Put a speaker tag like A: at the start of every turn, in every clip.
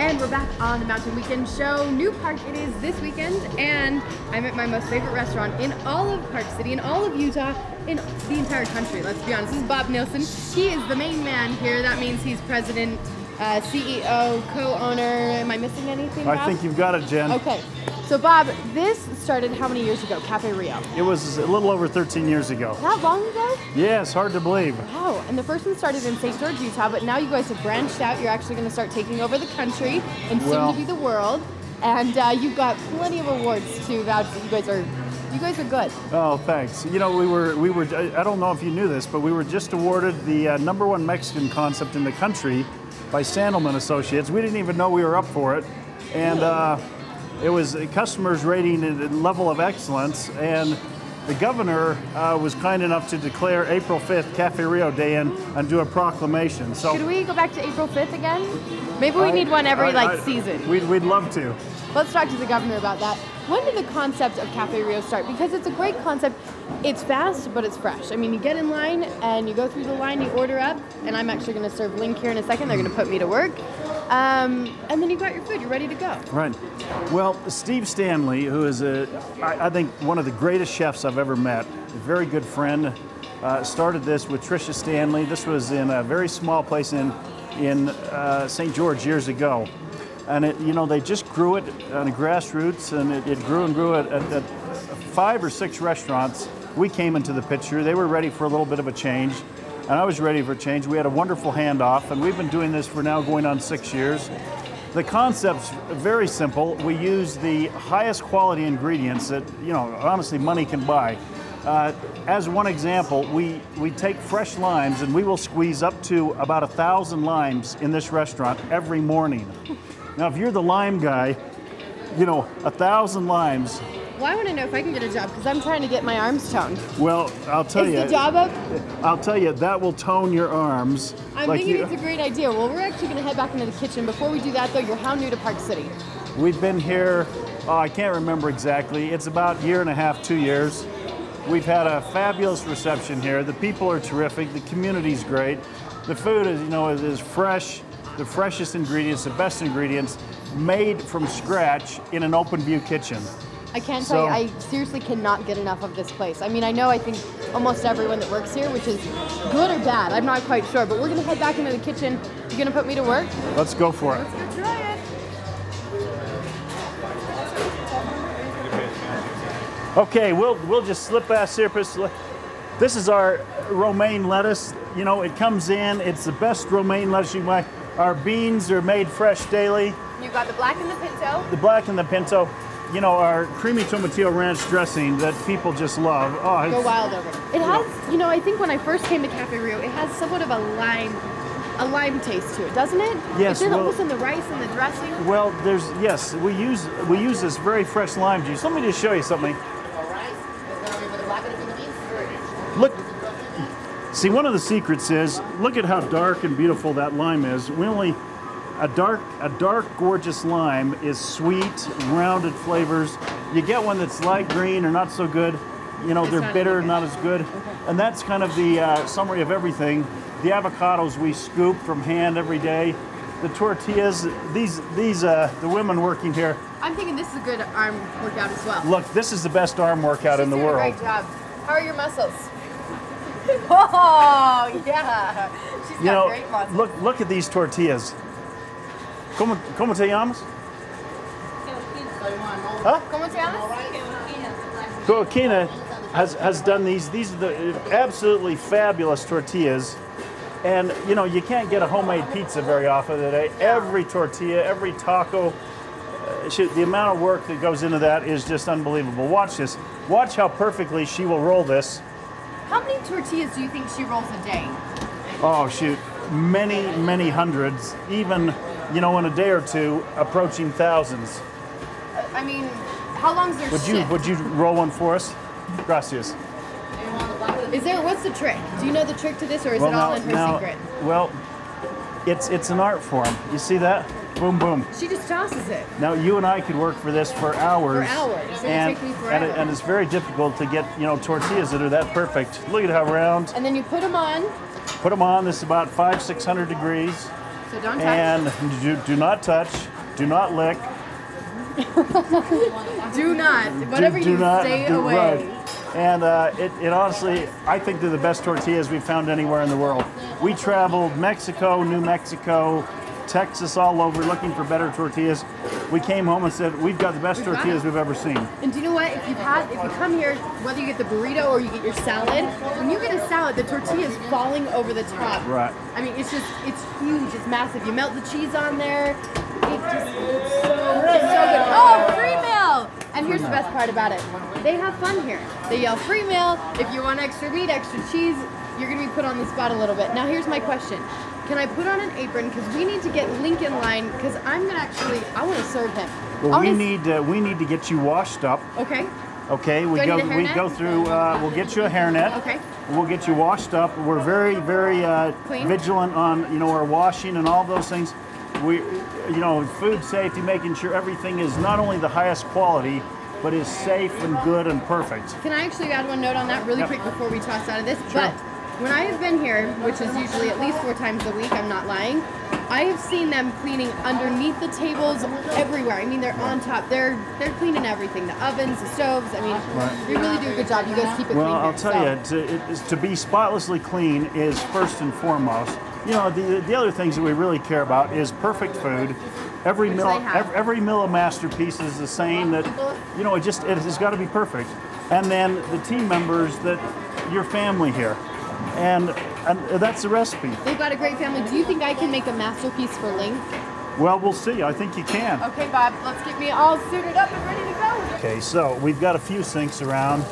A: And we're back on the Mountain Weekend Show. Newpark it is this weekend, and I'm at my most favorite restaurant in all of Park City, in all of Utah, in the entire country. Let's be honest. This is Bob Nilsen. He is the main man here. That means he's president, uh, CEO, co-owner. Am I missing anything?
B: I
A: Bob?
B: think you've got it, Jen.
A: Okay. So Bob, this started how many years ago? Cafe Rio.
B: It was a little over 13 years ago.
A: That long ago?
B: Yeah, it's hard to believe.
A: Wow. And the first one started in St. George, Utah, but now you guys have branched out. You're actually going to start taking over the country and soon
B: Well-
A: to be the world. And uh, you've got plenty of awards to vouch that you guys are. You guys are good.
B: Oh, thanks. You know, we were, we were. I don't know if you knew this, but we were just awarded the uh, number one Mexican concept in the country by Sandelman Associates. We didn't even know we were up for it, and uh, it was a customers rating it at level of excellence. And the governor uh, was kind enough to declare April 5th Cafe Rio Day and, and do a proclamation. So
A: Could we go back to April 5th again? Maybe we
B: I-
A: need one every
B: I-
A: like
B: I-
A: season.
B: We'd, we'd love to.
A: Let's talk to the governor about that. When did the concept of Cafe Rio start? Because it's a great concept. It's fast, but it's fresh. I mean, you get in line and you go through the line, you order up, and I'm actually going to serve Link here in a second. They're going to put me to work. Um, and then you got your food. You're ready to go.
B: Right. Well, Steve Stanley, who is a, I, I think one of the greatest chefs I've ever met, a very good friend, uh, started this with Tricia Stanley. This was in a very small place in in uh, St. George years ago, and it, you know, they just grew it on a grassroots, and it, it grew and grew at, at, at five or six restaurants. We came into the picture. They were ready for a little bit of a change, and I was ready for a change. We had a wonderful handoff, and we've been doing this for now going on six years. The concept's very simple. We use the highest quality ingredients that, you know, honestly money can buy. Uh, as one example, we, we take fresh limes and we will squeeze up to about a thousand limes in this restaurant every morning. Now, if you're the lime guy, you know, a thousand limes,
A: Well, I want to know if I can get a job because I'm trying to get my arms toned.
B: well, I'll tell
A: Is
B: you,
A: the job up?
B: I'll tell you, that will tone your arms.
A: I'm
B: like
A: thinking
B: you-
A: it's a great idea. Well, we're actually going to head back into the kitchen. Before we do that, though, you're how new to Park City?
B: We've been here, oh, I can't remember exactly. It's about a year and a half, two years. We've had a fabulous reception here. The people are terrific. The community's great. The food is, you know, is, is fresh, the freshest ingredients, the best ingredients, made from scratch in an open view kitchen.
A: I can't
B: So-
A: tell you, I seriously cannot get enough of this place. I mean, I know I think almost everyone that works here, which is good or bad, I'm not quite sure, but we're gonna head back into the kitchen. You gonna put me to work?
B: Let's go for it.
A: Let's go try it.
B: Okay, we'll we'll just slip past here. Pris- This is our romaine lettuce. You know, it comes in. It's the best romaine lettuce you can buy. Our beans are made fresh daily.
A: You got the black and the pinto.
B: The black and the pinto. You know, our creamy tomatillo ranch dressing that people just love. Oh,
A: Go wild over. it. It has, you know, I think when I first came to Cafe Rio, it has somewhat of a lime, a lime taste to it, doesn't it?
B: Yes,
A: It's in
B: well-
A: almost in the rice and the dressing.
B: well, there's yes, we use we use this very fresh lime juice. Let me just show you something. Look, see, one of the secrets is look at how dark and beautiful that lime is. We only a dark, a dark, gorgeous lime is sweet, rounded flavors. You get one that's light green or not so good. You know,
A: It's
B: they're
A: not
B: bitter, not as good. And that's kind of the uh, summary of everything. The avocados we scoop from hand every day. The tortillas, these, these, uh, the women working here.
A: I'm thinking this is a good arm workout as well.
B: Look, this is the best arm workout in the
A: doing a
B: world.
A: Great job. How are your muscles? oh yeah, she's got
B: You know,
A: great muscles.
B: look, look at these tortillas. ¿Cómo, cómo te llamas? Huh?
A: ¿Cómo te llamas?
B: Coquina has, has done these. These are the absolutely fabulous tortillas. And you know, you can't get a homemade pizza very often today. Every tortilla, every taco, uh, the amount of work that goes into that is just unbelievable. Watch this. Watch how perfectly she will roll this.
A: How many tortillas do you think she rolls a day?
B: Oh shoot, many, many hundreds, even you know, in a day or two, approaching thousands.
A: I mean, how long's their
B: Would you would you roll one for us? Gracias.
A: Is there? What's the trick? Do you know the trick to this, or is it all in her secret?
B: well, it's it's an art form. You see that? Boom, boom.
A: She just tosses it.
B: Now you and I could work for this for hours.
A: For hours.
B: And,
A: take me
B: and, it, and it's very difficult to get you know tortillas that are that perfect. Look at how round.
A: And then you put them on.
B: Put them on. This is about five, six hundred degrees.
A: So don't touch.
B: And do, do not touch, do not lick.
A: do not. Whatever
B: do, do
A: you
B: not,
A: stay
B: do,
A: away.
B: Right. And uh, it, it honestly, I think they're the best tortillas we've found anywhere in the world. We traveled Mexico, New Mexico, Texas, all over looking for better tortillas. We came home and said, we've got the best
A: We've
B: tortillas we've ever seen.
A: And do you know what? If you've had, if you come here, whether you get the burrito or you get your salad, when you get a salad, the tortilla is falling over the top.
B: Right.
A: I mean, it's just, it's huge, it's massive. You melt the cheese on there. It just, it's so, it's so good. Oh, free meal! And here's the best part about it. They have fun here. They yell free meal. If you want extra meat, extra cheese, you're gonna be put on the spot a little bit. Now here's my question. Can I put on an apron? Because we need to get Link in line, because I'm gonna actually, I wanna serve him.
B: Well, we need uh, we need to get you washed up.
A: Okay,
B: Okay, we go we go through. Uh, we'll get you a hairnet.
A: Okay.
B: We'll get you washed up. We're very very uh, vigilant on you know our washing and all those things. We you know food safety, making sure everything is not only the highest quality, but is safe and good and perfect.
A: Can I actually add one note on that really
B: Yep.
A: quick before we toss out of this?
B: Sure.
A: But when I have been here, which is usually at least four times a week, I'm not lying, I have seen them cleaning underneath the tables everywhere. I mean, they're on top. They're they're cleaning everything. The ovens, the stoves. I mean,
B: Right.
A: they really do a good job. You guys keep it clean.
B: Well.
A: I'll
B: tell
A: so.
B: you, to, it to be spotlessly clean is first and foremost. You know, the, the other things that we really care about is perfect food. Every
A: Which
B: meal, every, every meal of masterpiece is the same. That you know, it just it has got to be perfect. And then the team members that your family here, and and that's the recipe.
A: They've got a great family. Do you think I can make a masterpiece for Link?
B: Well, we'll see. I think you can.
A: Okay, Bob. Let's get me all suited up and ready to go.
B: Okay, so we've got a few sinks around.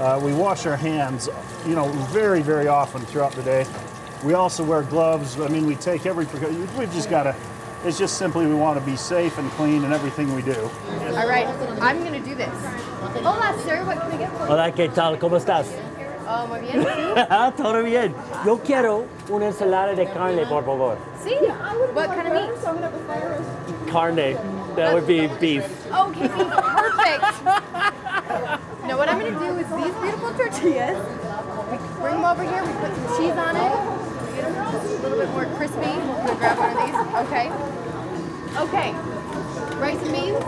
B: Uh, we wash our hands, you know, very, very often throughout the day. We also wear gloves. I mean, we take every precaution. We've just got to. It's just simply we want to be safe and clean in everything we do.
A: All right, I'm gonna do this. Hola, sir. What can I get for you?
C: Hola, ¿qué tal? ¿Cómo estás?
A: Oh, muy bien.
C: Todo bien. Yo quiero una ensalada de carne, por favor.
A: See? What kind of meat?
C: Carne. That would be beef.
A: Okay, perfect. now what I'm gonna do is these beautiful tortillas, we bring them over here, we put some cheese on it, get them a little bit more crispy. I'm gonna grab one of these, okay? Okay, rice and beans,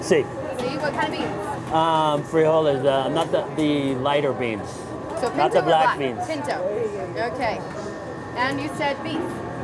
C: Sí.
A: see, what kind of beans?
C: Um, frijoles, uh, not the, the lighter beans.
A: So pinto
C: Not the
A: or
C: black beans.
A: Pinto, okay. And you said beef,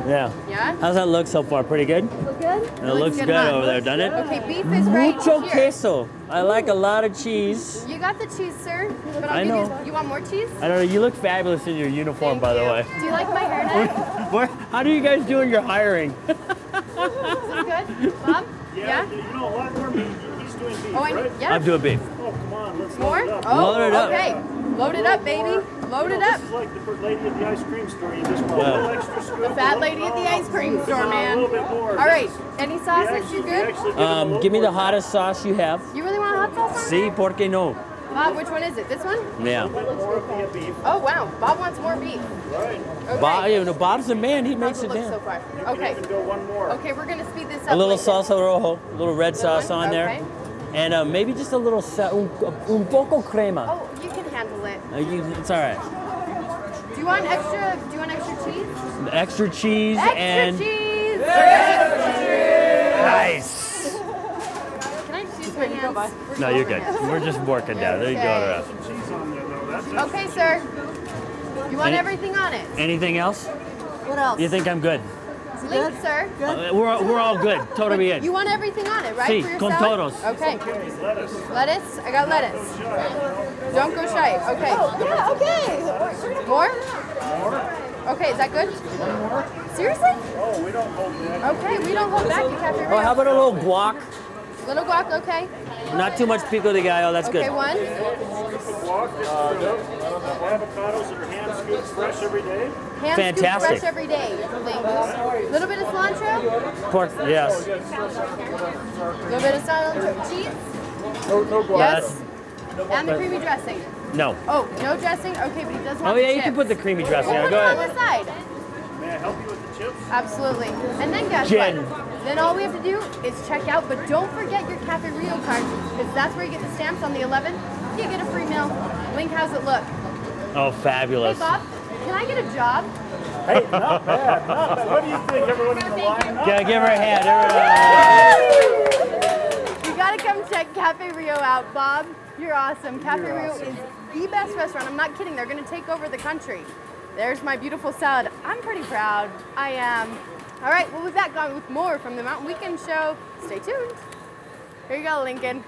C: Yeah.
A: yeah?
C: How's that look so far? Pretty good?
A: Look good?
C: It looks good
A: huh?
C: over there, doesn't it?
A: Okay, beef is right
C: Mucho
A: here.
C: queso. I like a lot of cheese.
A: You got the cheese, sir, but I'll
C: I
A: give
C: know.
A: you, you want more cheese?
C: I don't know, you look fabulous in your uniform,
A: Thank
C: by the
A: you.
C: way.
A: Do you like my hairnet?
C: Where, how do you guys do in your hiring?
A: Is it good? Bob? Yeah?
B: You know, a lot more meat. He's doing beef,
A: Oh, I yeah.
C: I'm doing beef.
B: Oh, come on, let's
A: More?
B: load it up.
A: Oh,
C: Load it up.
A: okay. Load it up, baby. Load it up.
B: This is like the lady at the ice cream store. You just want
C: Yeah.
B: a little extra scoop.
A: The fat lady at the ice cream store,
B: A
A: man.
B: little bit more.
A: All right. Any
B: we
A: sausage?
B: actually-
A: You good?
B: give
C: Um, give me the hottest sauce you have.
A: You really want a hot sauce on
C: See,
A: there?
C: por qué no?
A: Bob, which one is it? This one?
C: Yeah.
B: more of the beef.
A: Oh, wow. Bob wants more beef.
B: Right.
A: Okay.
C: Bob, you know, Bob's the man. He makes
A: it
C: it
A: look
C: down.
A: so far? Okay.
B: go one more.
A: Okay, we're gonna speed this up.
C: A little
A: later.
C: salsa rojo, a little red sauce
A: one?
C: on there, and uh, maybe just a little sa- un, un poco crema.
A: Oh, you can handle it.
C: Uh, you- it's all right.
A: Do you want extra? Do you want extra cheese?
C: Extra cheese
A: Extra
C: and
A: cheese.
C: nice.
A: Can I just use my hands?
C: No, you're good. We're just working down. There you go.
A: Okay.
C: Ralph.
B: Cheese on there, though. That's it.
A: Okay, sir. You want
C: Any-
A: everything on it?
C: Anything else?
D: What else?
C: You think I'm good?
A: Link, sir.
C: Uh, we're, we're all good. Todo bien.
A: You want everything on it, right?
C: Sí,
A: for
C: con todos.
A: Okay.
B: Lettuce.
A: Lettuce? I got lettuce. Don't go shy. Okay.
D: Yeah, okay.
A: More? Okay, is that good? More? Seriously?
B: Oh, we don't hold back.
A: Okay, we don't hold back. You Cafe
C: Oh, how about a little guac?
A: Little guac, okay.
C: Not too much pico de gallo. That's
A: Okay,
C: good.
A: Okay, one.
B: Guac, this is uh, avocados that are hand scooped fresh every day.
A: Hand
C: Fantastic.
A: fresh every day. Link. Little bit of cilantro.
C: Pork. Yes.
A: Little bit of cilantro. Cheese?
B: No, no guac.
A: Yes. And the creamy dressing.
C: No.
A: Oh, no dressing? Okay, but he does oh, want
C: Oh yeah,
A: the
C: you can put the creamy dressing
A: We'll
C: on.
A: put
C: Go
A: it on
C: ahead.
A: the side.
B: May I help you with the chips?
A: Absolutely. And then guess
C: Jen.
A: what? Then all we have to do is check out, but don't forget your Cafe Rio card, because that's where you get the stamps on the 11th. You get a free meal. Link, how's it look?
C: Oh, fabulous.
A: Hey,
C: fabulous.
A: Bob, can I get a job?
B: Hey, not bad, not bad. What do you think, everyone in the line?
C: Gotta give her a hand. everyone.
A: You gotta come check Cafe Rio out, Bob. You're awesome. Cafe
B: You're
A: Rio
B: awesome.
A: is the best restaurant. I'm not kidding. They're gonna take over the country. There's my beautiful salad. I'm pretty proud. I am. All right, we'll that back on with more from the Mountain Weekend Show. Stay tuned. Here you go, Lincoln.